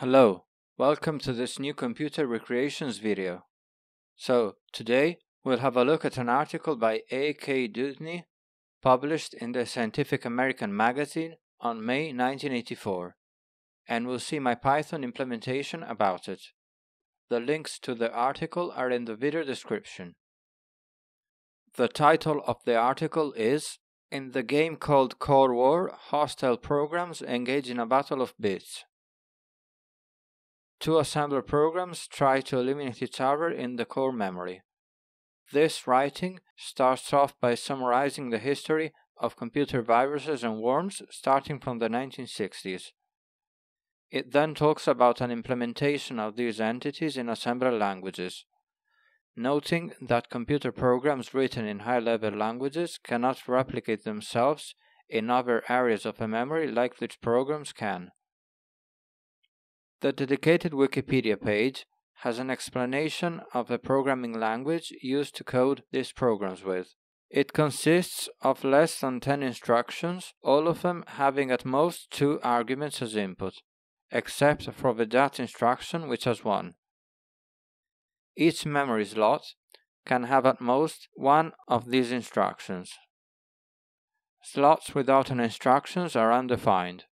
Hello, welcome to this new computer recreations video. So, today we'll have a look at an article by A. K. Dewdney published in the Scientific American magazine on May 1984, and we'll see my Python implementation about it. The links to the article are in the video description. The title of the article is In the game called Core War, hostile programs engage in a battle of bits. Two assembler programs try to eliminate each other in the core memory. This writing starts off by summarizing the history of computer viruses and worms starting from the 1960s. It then talks about an implementation of these entities in assembler languages, noting that computer programs written in high level languages cannot replicate themselves in other areas of a memory like these programs can. The dedicated Wikipedia page has an explanation of the programming language used to code these programs with. It consists of less than 10 instructions, all of them having at most two arguments as input, except for the dat instruction which has one. Each memory slot can have at most one of these instructions. Slots without an instructions are undefined.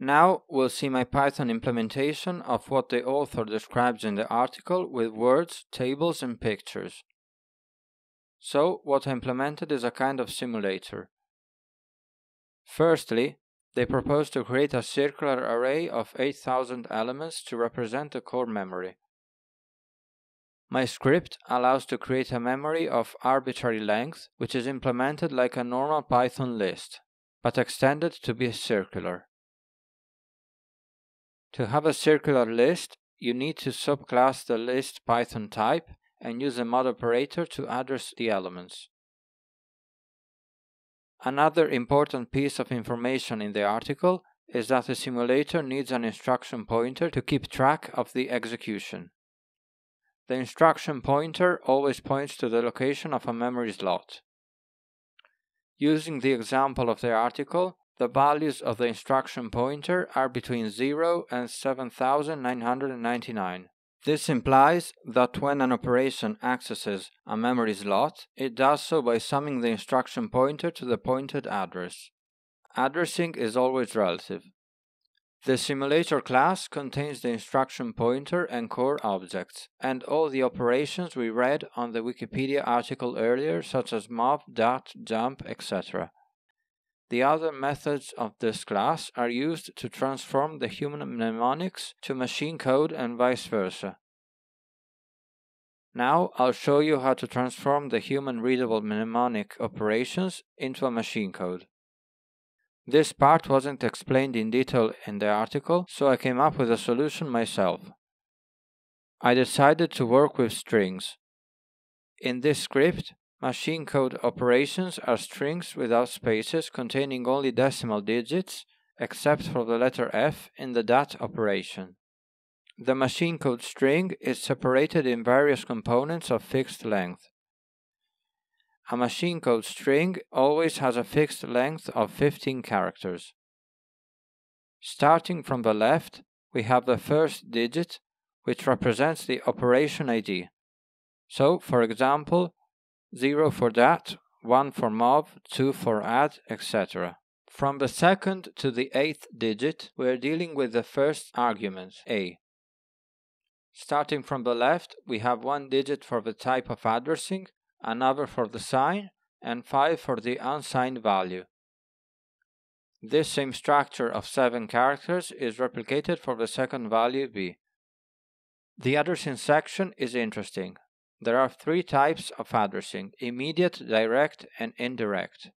Now we'll see my Python implementation of what the author describes in the article with words, tables, and pictures. So, what I implemented is a kind of simulator. Firstly, they propose to create a circular array of 8000 elements to represent the core memory. My script allows to create a memory of arbitrary length, which is implemented like a normal Python list, but extended to be circular. To have a circular list, you need to subclass the list Python type and use a mod operator to address the elements. Another important piece of information in the article is that the simulator needs an instruction pointer to keep track of the execution. The instruction pointer always points to the location of a memory slot. Using the example of the article, the values of the instruction pointer are between 0 and 7999. This implies that when an operation accesses a memory slot, it does so by summing the instruction pointer to the pointed address. Addressing is always relative. The simulator class contains the instruction pointer and core objects, and all the operations we read on the Wikipedia article earlier, such as mov, dat, jump, etc. The other methods of this class are used to transform the human mnemonics to machine code and vice versa. Now I'll show you how to transform the human readable mnemonic operations into a machine code. This part wasn't explained in detail in the article, so I came up with a solution myself. I decided to work with strings. In this script, Machine code operations are strings without spaces containing only decimal digits, except for the letter F in the dat operation. The machine code string is separated in various components of fixed length. A machine code string always has a fixed length of 15 characters. Starting from the left, we have the first digit, which represents the operation ID. So, for example, 0 for dat, 1 for mov, 2 for add, etc. From the second to the eighth digit, we are dealing with the first argument, a. Starting from the left, we have one digit for the type of addressing, another for the sign, and 5 for the unsigned value. This same structure of 7 characters is replicated for the second value b. The addressing section is interesting. There are three types of addressing immediate, direct, and indirect.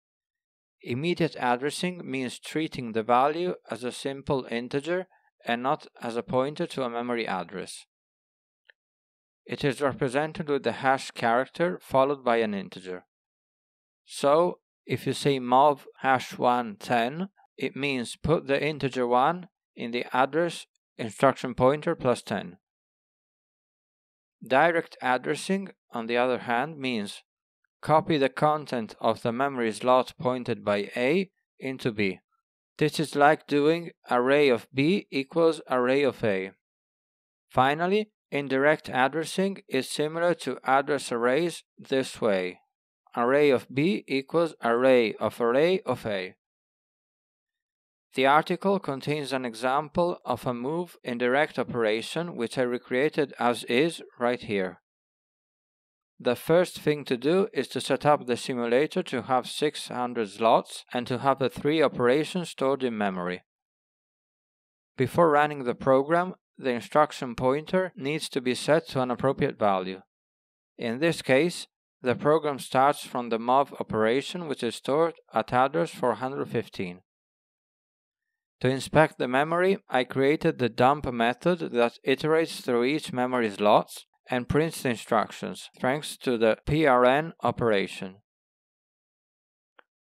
Immediate addressing means treating the value as a simple integer and not as a pointer to a memory address. It is represented with the hash character followed by an integer. So, if you say mov hash 110, it means put the integer 1 in the address instruction pointer plus 10. Direct addressing, on the other hand, means copy the content of the memory slot pointed by A into B. This is like doing array of B equals array of A. Finally, indirect addressing is similar to address arrays this way. Array of B equals array of array of A. The article contains an example of a move indirect operation which I recreated as is right here. The first thing to do is to set up the simulator to have 600 slots and to have the three operations stored in memory. Before running the program, the instruction pointer needs to be set to an appropriate value. In this case, the program starts from the mov operation which is stored at address 415. To inspect the memory, I created the dump method that iterates through each memory slots and prints the instructions, thanks to the prn operation.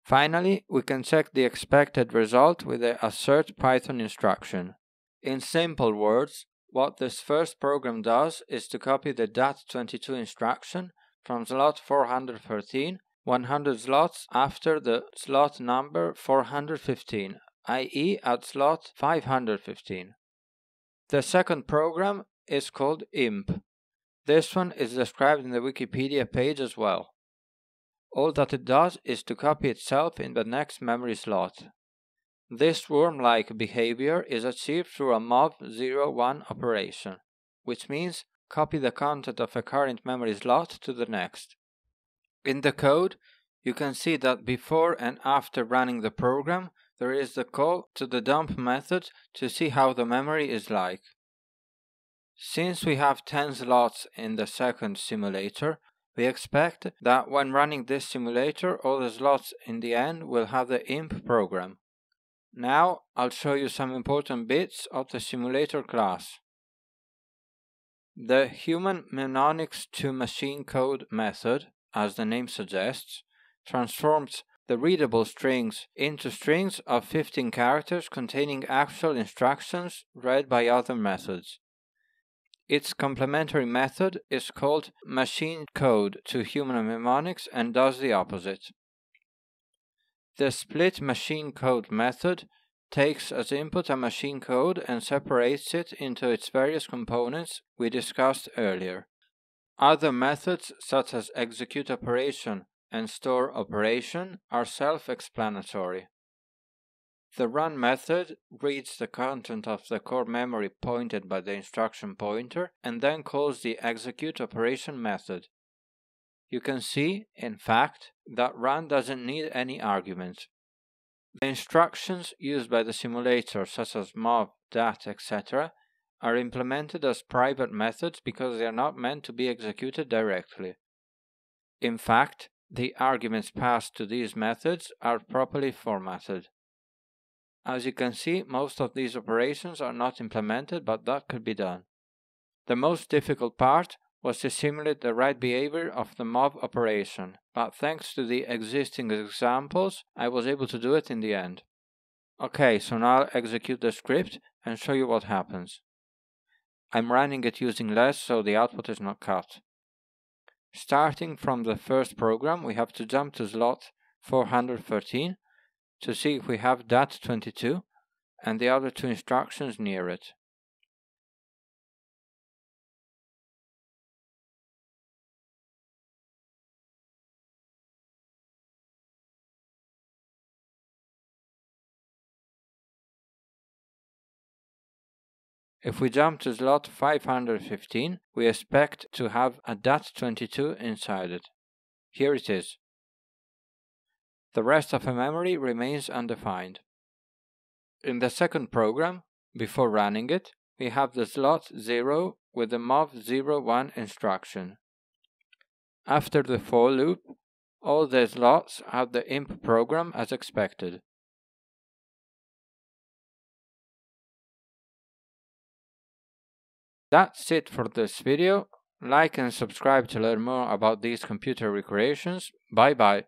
Finally, we can check the expected result with the assert Python instruction. In simple words, what this first program does is to copy the DAT22 instruction from slot 413 100 slots after the slot number 415, i.e. at slot 515. The second program is called imp this one is described in the Wikipedia page as well. All that it does is to copy itself in the next memory slot. This worm-like behavior is achieved through a mov 01 operation, which means copy the content of a current memory slot to the next. In the code, you can see that before and after running the program, there is the call to the dump method to see how the memory is like. Since we have 10 slots in the second simulator, we expect that when running this simulator, all the slots in the end will have the imp program. Now I'll show you some important bits of the simulator class. The human mnemonics to machine code method, as the name suggests, transforms the readable strings into strings of 15 characters containing actual instructions read by other methods. Its complementary method is called machine code to human mnemonics and does the opposite. The split machine code method takes as input a machine code and separates it into its various components we discussed earlier. Other methods such as execute operation and store operation are self-explanatory. The run method reads the content of the core memory pointed by the instruction pointer and then calls the execute operation method. You can see, in fact, that run doesn't need any arguments. The instructions used by the simulator, such as mov, dat, etc., are implemented as private methods because they are not meant to be executed directly. In fact, the arguments passed to these methods are properly formatted. As you can see, most of these operations are not implemented, but that could be done. The most difficult part was to simulate the right behavior of the mov operation, but thanks to the existing examples, I was able to do it in the end. Okay, so now I'll execute the script and show you what happens. I'm running it using less, so the output is not cut. Starting from the first program, we have to jump to slot 413 to see if we have DAT22 and the other two instructions near it. If we jump to slot 515, we expect to have a DAT22 inside it. Here it is. The rest of the memory remains undefined. In the second program, before running it, we have the slot 0 with the mov01 instruction. After the for loop, all the slots have the imp program as expected. That's it for this video. Like and subscribe to learn more about these computer recreations. Bye bye.